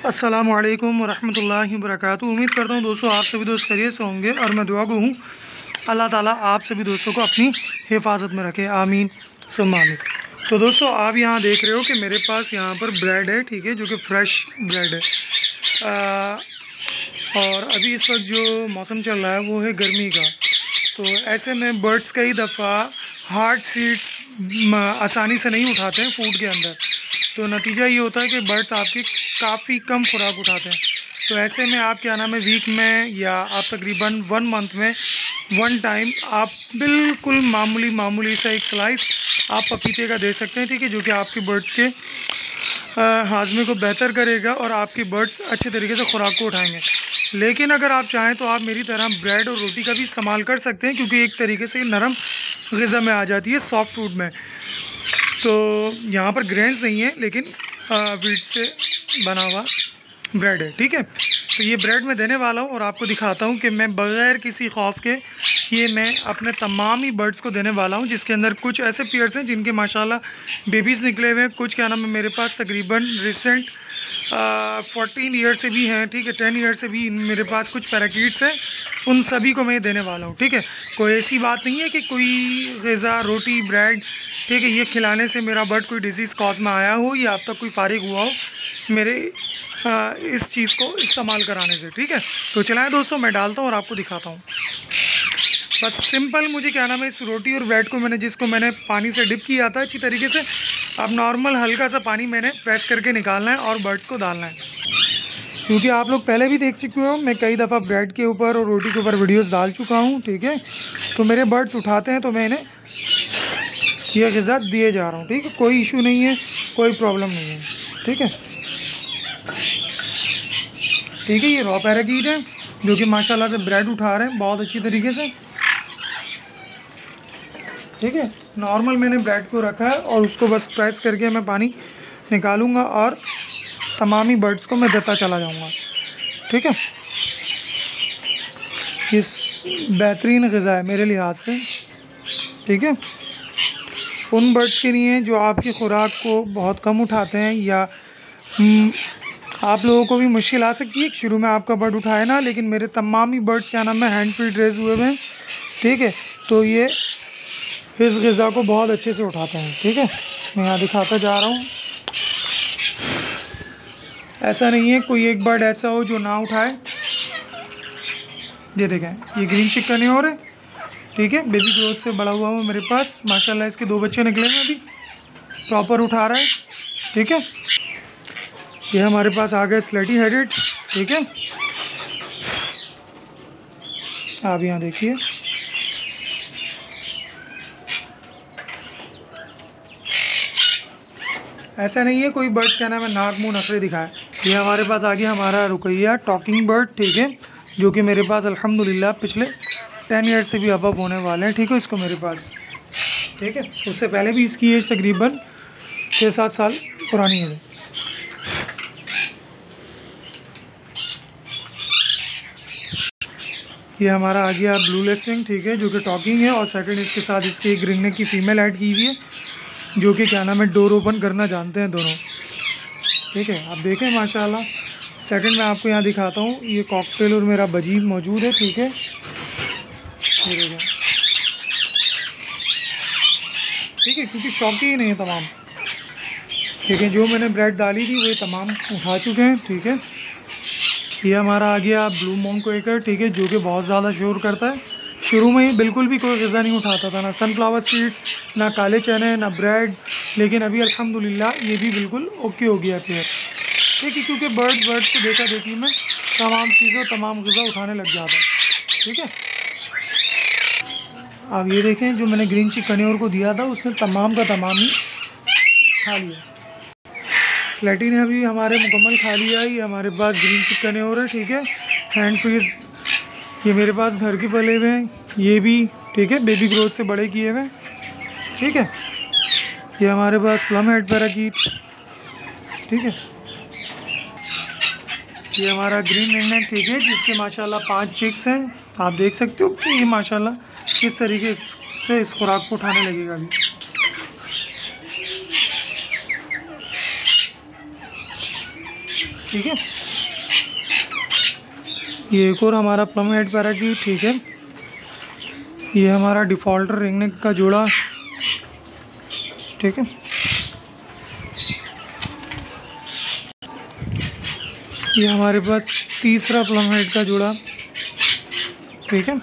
असलकम वरहमल वरक उम्मीद करता हूँ दोस्तों आप सभी दोस्त खरीय से होंगे और मैं दुआ को हूँ। अल्लाह ताला आप सभी दोस्तों को अपनी हिफाजत में रखे। आमीन। सुम आमीन। तो दोस्तों आप यहाँ देख रहे हो कि मेरे पास यहाँ पर ब्रेड है ठीक है जो कि फ़्रेश ब्रेड है। आ, और अभी इस वक्त जो मौसम चल रहा है वो है गर्मी का। तो ऐसे में बर्ड्स कई दफ़ा हार्ड सीड्स आसानी से नहीं उठाते हैं फ़ूड के अंदर। तो नतीजा ये होता है कि बर्ड्स आपकी काफ़ी कम खुराक उठाते हैं। तो ऐसे में आप, क्या नाम है वीक में या आप तकरीबन वन मंथ में वन टाइम आप बिल्कुल मामूली मामूली सा एक स्लाइस आप पपीते का दे सकते हैं, ठीक है, जो कि आपके बर्ड्स के हाजमे को बेहतर करेगा और आपके बर्ड्स अच्छे तरीके से खुराक को उठाएँगे। लेकिन अगर आप चाहें तो आप मेरी तरह ब्रेड और रोटी का भी इस्तेमाल कर सकते हैं, क्योंकि एक तरीके से नरम गज़ा में आ जाती है सॉफ्ट फ़ूड में। तो यहाँ पर ग्रेन्स नहीं है, लेकिन वीट से बना हुआ ब्रेड है, ठीक है? तो ये ब्रेड मैं देने वाला हूँ और आपको दिखाता हूँ कि मैं बग़ैर किसी खौफ के ये मैं अपने तमाम ही बर्ड्स को देने वाला हूँ, जिसके अंदर कुछ ऐसे पेयर्स हैं जिनके माशाल्लाह बेबीज़ निकले हुए हैं। कुछ क्या नाम है मेरे पास? तकरीबन रिसेंट फ़ोटीन ईयर से भी हैं, ठीक है? टेन ईयर से भी मेरे पास कुछ पैराकीट्स हैं। उन सभी को मैं देने वाला हूँ ठीक है? कोई ऐसी बात नहीं है कि कोई गज़ा रोटी ब्रेड ठीक है ये खिलाने से मेरा बर्ड कोई डिज़ीज़ कॉज में आया हो या अब तक कोई फारिग हुआ हो मेरे आ, इस चीज़ को इस्तेमाल कराने से ठीक है? तो चलाएँ दोस्तों मैं डालता हूँ और आपको दिखाता हूँ। बस सिंपल मुझे क्या नाम है इस रोटी और ब्रेड को मैंने जिसको मैंने पानी से डिप किया था अच्छी तरीके से अब नॉर्मल हल्का सा पानी मैंने प्रेस करके निकालना है और बर्ड्स को डालना है। क्योंकि आप लोग पहले भी देख चुके हो, मैं कई दफ़ा ब्रेड के ऊपर और रोटी के ऊपर वीडियोस डाल चुका हूँ, ठीक है? तो मेरे बर्ड्स उठाते हैं तो मैं इन्हें ये गज़ा दिए जा रहा हूँ, ठीक है? कोई इशू नहीं है, कोई प्रॉब्लम नहीं है, ठीक है? ठीक है, ये रॉ पैराकीट है, जो कि माशाल्लाह से ब्रेड उठा रहे हैं, बहुत अच्छी तरीके से। ठीक है? नॉर्मल मैंने ब्रेड को रखा है और उसको बस प्रेस करके मैं पानी निकालूँगा और तमाम ही बर्ड्स को मैं देता चला जाऊँगा। ठीक है? इस बेहतरीन गज़ा है मेरे लिहाज से। ठीक है? उन बर्ड्स के लिए जो आपकी खुराक को बहुत कम उठाते हैं या हम्म, आप लोगों को भी मुश्किल आ सकती है। शुरू में आपका बर्ड उठाए ना लेकिन मेरे तमाम ही बर्ड्स क्या नाम है हैंड फ़ीड रेज हुए हुए हैं। ठीक है? तो ये इस गज़ा को बहुत अच्छे से उठाते हैं। ठीक है? मैं यहाँ दिखाता जा रहा हूँ। ऐसा नहीं है, कोई एक बर्ड ऐसा हो जो ना उठाए। ये देखें, ये ग्रीन चिकन है और ठीक है बेबी ग्रोथ से बड़ा हुआ हुआ मेरे पास। माशाल्लाह, इसके दो बच्चे निकले हैं अभी। प्रॉपर उठा रहा है। ठीक है। ये हमारे पास आ गए स्लेटी हेडेड ठीक है। आप यहाँ देखिए। ऐसा नहीं है, कोई बर्ड क्या नाम है नाक मुँह नखरे दिखाए। ये हमारे पास आ गया हमारा रुकैया टॉकिंग बर्ड, ठीक है, जो कि मेरे पास अल्हम्दुलिल्लाह पिछले टेन ईयर से भी अब होने वाले हैं, ठीक है, इसको मेरे पास, ठीक है, उससे पहले भी इसकी एज तकरीबन छः सात साल पुरानी है। ये हमारा आ गया ब्लू लेसविंग ठीक है, जो कि टॉकिंग है, और सेकंड इसके साथ इसकी एक रिंगने की फ़ीमेल ऐड की हुई है, जो कि क्या नाम है डोर ओपन करना जानते हैं दोनों। ठीक है आप देखें, माशाल्लाह। सेकंड मैं आपको यहाँ दिखाता हूँ, ये कॉकटेल और मेरा बजी मौजूद है, ठीक है? ठीक है क्योंकि शौकी ही नहीं है तमाम। ठीक है जो मैंने ब्रेड डाली थी, वो तमाम उठा चुके हैं, ठीक है? ये हमारा आ गया ब्लू मोंग को एकर ठीक है, जो कि बहुत ज़्यादा शोर करता है। शुरू में ही बिल्कुल भी कोई गज़ा नहीं उठाता था, ना सनफ्लावर सीड्स ना काले चने, ना ब्रेड लेकिन अभी अल्हम्दुलिल्लाह ये भी बिल्कुल ओके हो गया पेयर ठीक है, क्योंकि बर्ड बर्ड को देखा देखी में तमाम चीज़ें, तमाम गज़ा उठाने लग जाता है। ठीक है? आप ये देखें, जो मैंने ग्रीन चिकन को दिया था, उसने तमाम का तमाम ही खा लिया। स्लेटी ने अभी हमारे मुकम्मल खा लिया ये हमारे पास ग्रीन चिकन और है, ठीक है? हैंड फ्रीज ये मेरे पास घर के पले हुए हैं। ये भी, ठीक है बेबी ग्रोथ से बड़े किए हुए ठीक है? ये हमारे पास प्लम हेड पैराकीट ठीक है? ये हमारा ग्रीन मैगनेट ठीक है, जिसके माशाल्लाह पाँच चिक्स हैं। आप देख सकते हो कि ये माशाल्लाह किस तरीके से इस खुराक को उठाने लगेगा अभी। ठीक है? ये एक और हमारा प्लम हेड पैराक्यूट ठीक है। ये हमारा डिफ़ॉल्टर रिंगनेक का जोड़ा, ठीक है। ये हमारे पास तीसरा प्लम हेड का जोड़ा, ठीक है।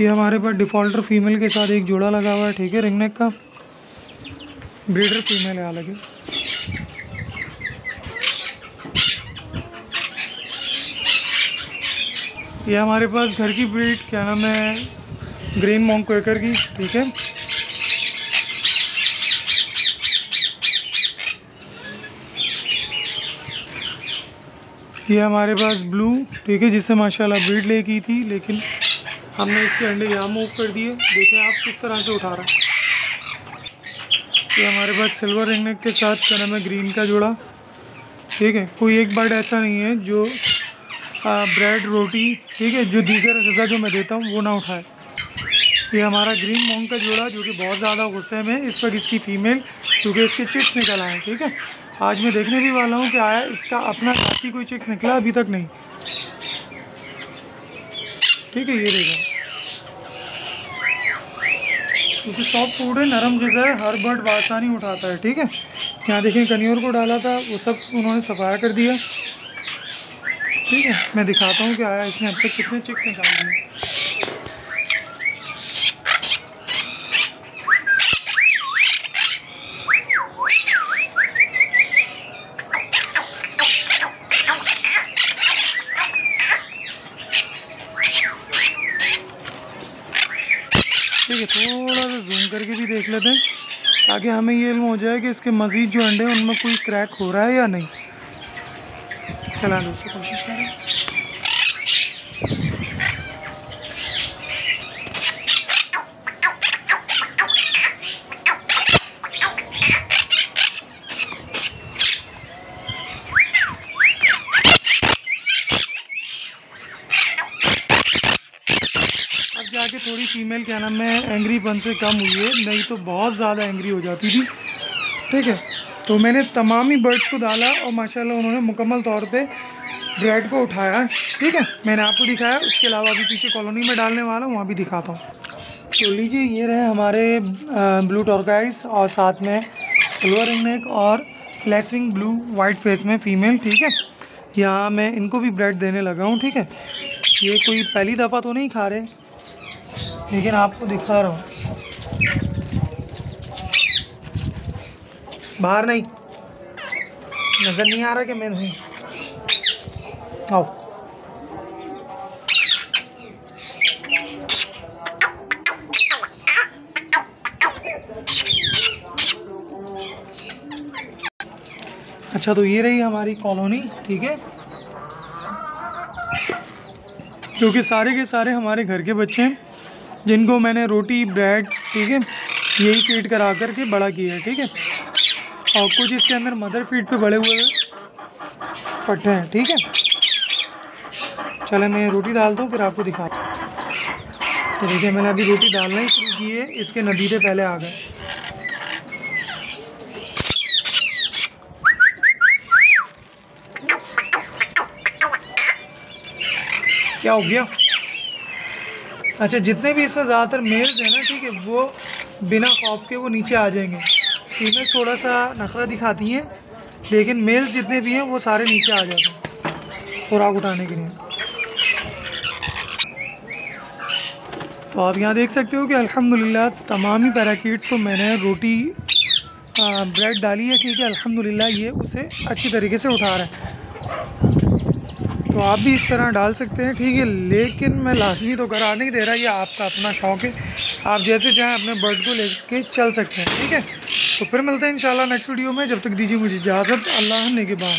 ये हमारे पास डिफ़ॉल्टर फीमेल के साथ एक जोड़ा लगा हुआ है, ठीक है रिंगनेक का। ब्रीडर फीमेल है हालाँकि। ये हमारे पास घर की ब्रीड, क्या नाम है, ग्रीन मॉन्ग क्वेकर की, ठीक है? ये हमारे पास ब्लू, ठीक है, जिससे माशाल्लाह ब्रीड ले की थी, लेकिन हमने इसके अंडे यहाँ मूव कर दिए। देखें आप किस तरह से उठा रहा है। ये हमारे पास सिल्वर रिंगनेक के साथ, क्या नाम है, ग्रीन का जोड़ा, ठीक है? कोई एक बर्ड ऐसा नहीं है जो ब्रेड रोटी, ठीक है, जो दीगर गज़ा जो मैं देता हूँ, वो ना उठाए। ये हमारा ग्रीन मोंग का जोड़ा, जो कि बहुत ज़्यादा गुस्से में इस वक्त इसकी फ़ीमेल क्योंकि इसके चिक्स निकल आए ठीक है? आज मैं देखने भी वाला हूँ कि आया, इसका अपना साथी कोई चिक्स निकला, अभी तक नहीं। ठीक है, ये देखो। क्योंकि सॉफ्ट फ़ूड है, नरम गज़ा है, हर बर्ड बासानी उठाता है, ठीक है? यहाँ देखें कन्योर को डाला था, वो सब उन्होंने सफाया कर दिया। ठीक है, मैं दिखाता हूँ कि आया इसने अब तक कितने चिक्स निकाल दिए ठीक है, थोड़ा सा जूम करके भी देख लेते हैं, ताकि हमें ये हो जाए कि इसके मज़ीद जो अंडे हैं, उनमें कोई क्रैक हो रहा है या नहीं। चला दोस्तों कोशिश करें। जाके थोड़ी फीमेल क्या नाम है एंग्री पन से कम हुई है। नहीं तो बहुत ज़्यादा एंग्री हो जाती थी। ठीक है? तो मैंने तमाम ही बर्ड्स को डाला और माशाल्लाह उन्होंने मुकम्मल तौर पे ब्रेड को उठाया। ठीक है? मैंने आपको दिखाया, उसके अलावा अभी पीछे कॉलोनी में डालने वाला हूँ, वहाँ भी दिखाता हूँ। तो लीजिए ये रहे हमारे ब्लू टॉर्काइज और साथ में सिल्वर नेक और क्लैसविंग ब्लू वाइट फेस में फ़ीमेल, ठीक है? यहाँ मैं इनको भी ब्रेड देने लगा हूँ, ठीक है? ये कोई पहली दफ़ा तो नहीं खा रहे, लेकिन आपको दिखा रहा हूँ। बाहर नहीं। नज़र नहीं आ रहा कि मैं नहीं। आओ। अच्छा तो ये रही हमारी कॉलोनी, ठीक है? क्योंकि सारे के सारे हमारे घर के बच्चे हैं, जिनको मैंने रोटी, ब्रेड, ठीक है, यही फ़ीड करा करके बड़ा किया है, ठीक है? और कुछ इसके अंदर मदर फ़ीड पे बड़े हुए पट्टे हैं, ठीक है? चले मैं रोटी डालता हूँ फिर आपको दिखा तो देखिए, मैंने अभी रोटी डालना ही शुरू की है, इसके नतीजे पहले आ गए। क्या हो गया? अच्छा जितने भी इसमें ज़्यादातर मेल्स हैं ना, ठीक है, वो बिना खौफ के वो नीचे आ जाएँगे। फीमेल थोड़ा सा नखरा दिखाती हैं, लेकिन मेल्स जितने भी हैं, वो सारे नीचे आ जाते हैं खुराक उठाने के लिए। तो आप यहाँ देख सकते हो कि अल्हम्दुलिल्लाह तमाम ही पैराकीट्स को मैंने रोटी ब्रेड डाली है, ठीक है, अल्हम्दुलिल्लाह ये उसे अच्छी तरीके से उठा रहा है। तो आप भी इस तरह डाल सकते हैं, ठीक है, लेकिन मैं लाजमी तो करा, नहीं दे रहा, ये आपका अपना शौक़ है। आप जैसे चाहें अपने बर्ड को लेके चल सकते हैं, ठीक है? तो फिर मिलते हैं इंशाल्लाह नेक्स्ट वीडियो में, जब तक दीजिए मुझे इजाज़त, अल्लाह ने के बाद।